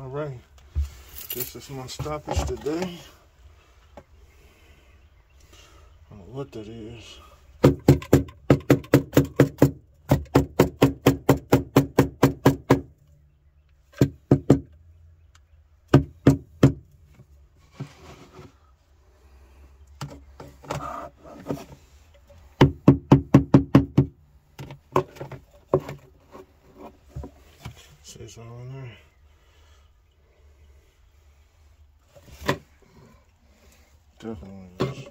All right. This is my stoppage today. I don't know what that is. Say something on there. 不是很多